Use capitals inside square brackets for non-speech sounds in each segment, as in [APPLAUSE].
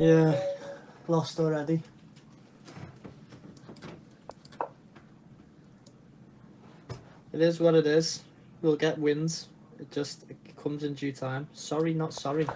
Yeah, lost already. It is what it is. We'll get wins. It just it comes in due time. Sorry, not sorry.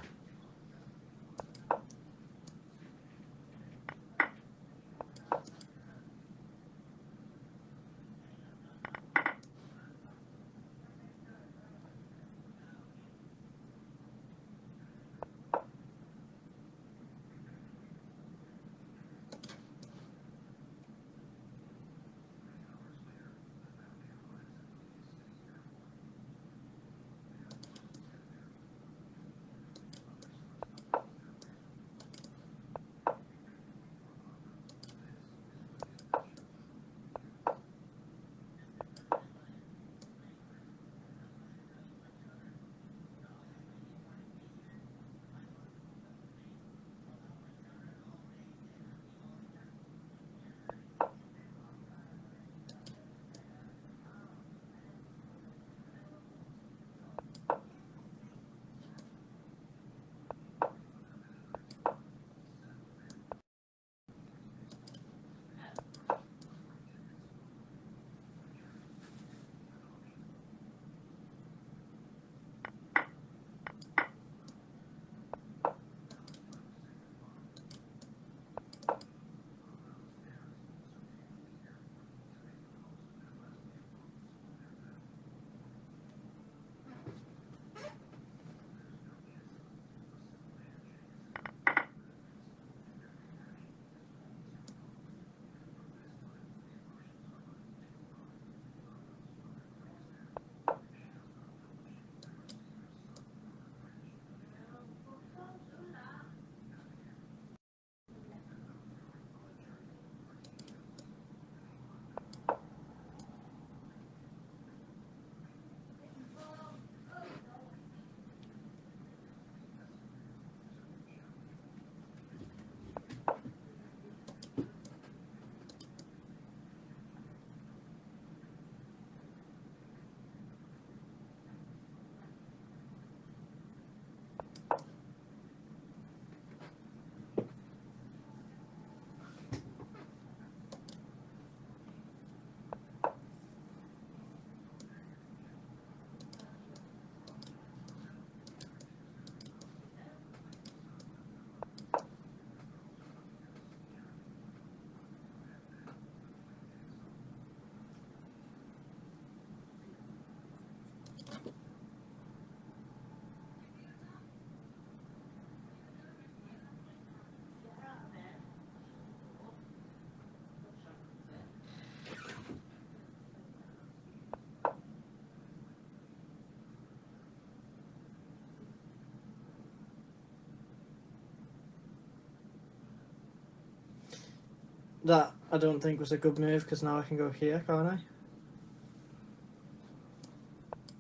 That I don't think was a good move because now I can go here, can't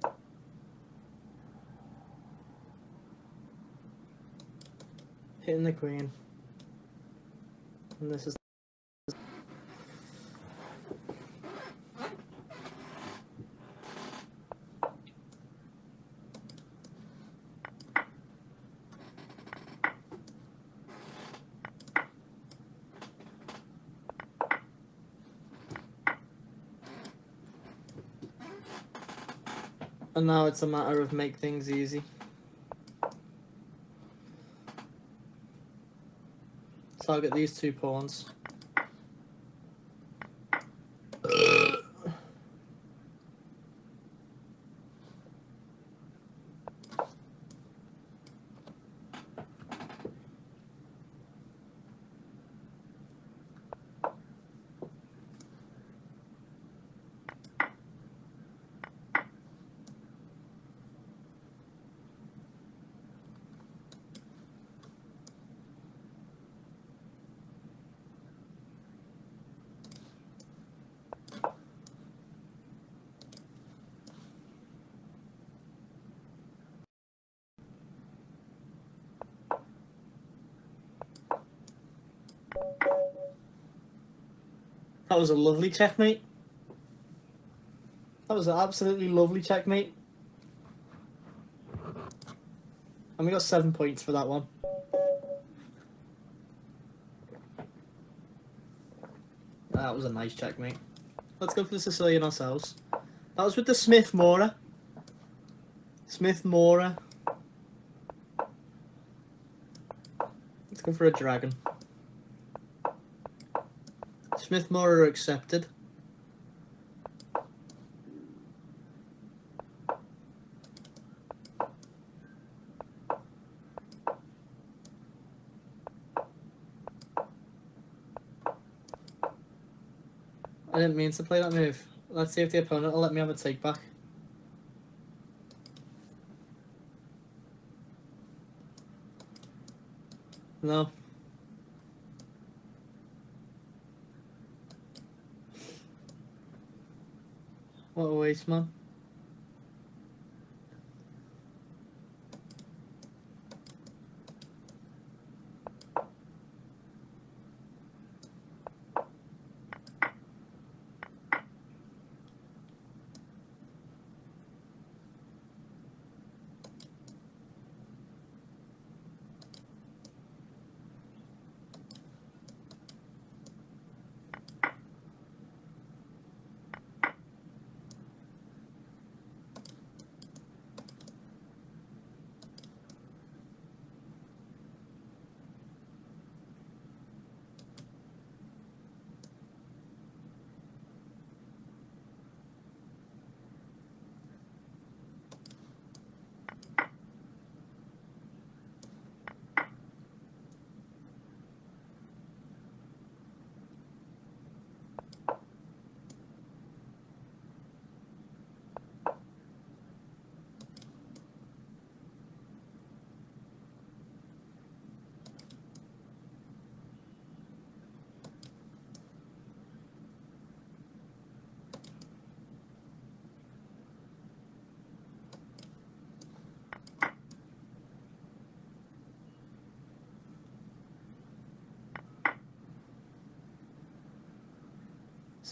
I? Hitting the queen. And this is And now it's a matter of make things easy. Target these two pawns. That was a lovely checkmate. That was an absolutely lovely checkmate. And we got seven points for that one. That was a nice checkmate. Let's go for the Sicilian ourselves. That was with the Smith Morra. Smith Morra. Let's go for a dragon. Smith Morra accepted. I didn't mean to play that move. Let's see if the opponent will let me have a take back. No. What a waste, man.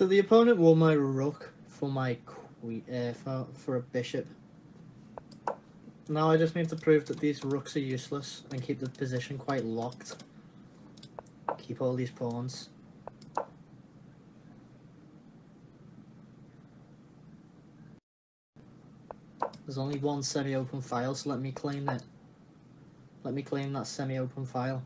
So the opponent won my rook for my queen, uh, for, for a bishop. Now I just need to prove that these rooks are useless and keep the position quite locked. Keep all these pawns. There's only one semi-open file, so let me claim it. Let me claim that semi-open file.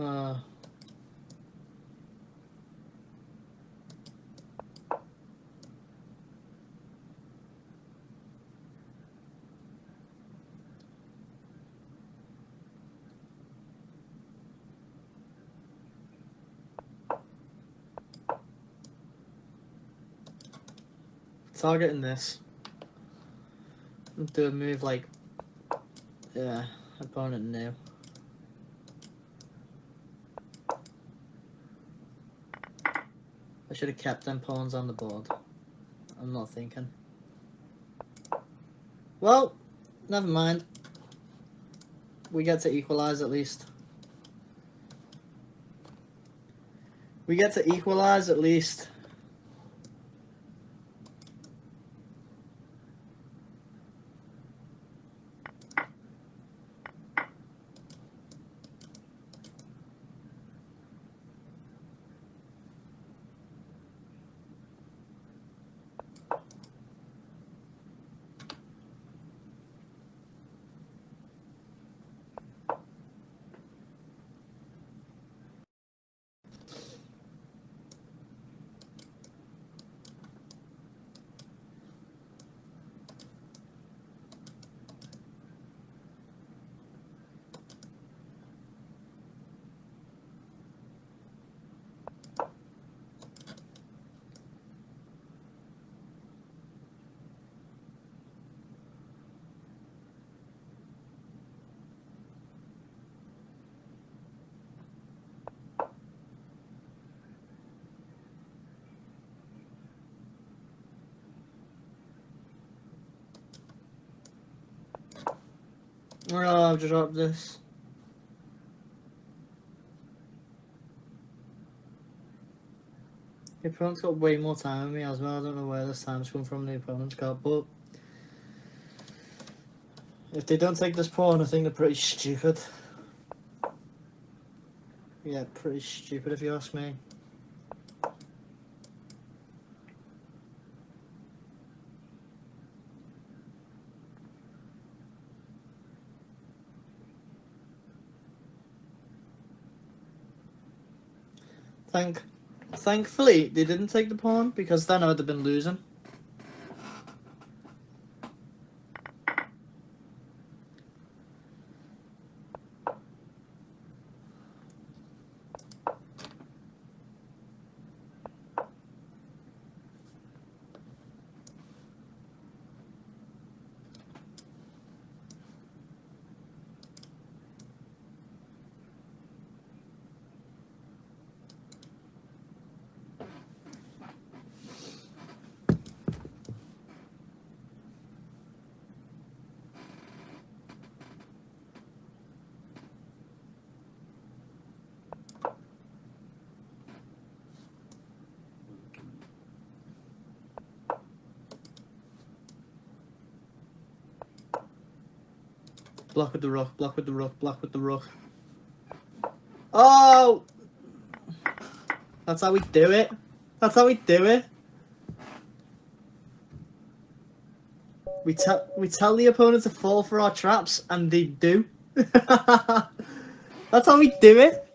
Uh, targeting this. Do a move like, yeah, opponent knew. I should have kept them pawns on the board. I'm not thinking. Well, never mind. We get to equalize at least. We get to equalize at least. I'll drop this. The opponent's got way more time than me as well. I don't know where this time's come from the opponent's got, but if they don't take this pawn, I think they're pretty stupid. Yeah, pretty stupid if you ask me. Thank, thankfully they didn't take the pawn because then I would have been losing. Block with the rook, block with the rook, block with the rook. Oh! That's how we do it. That's how we do it. We tell we tell the opponent to fall for our traps, and they do. [LAUGHS] That's how we do it.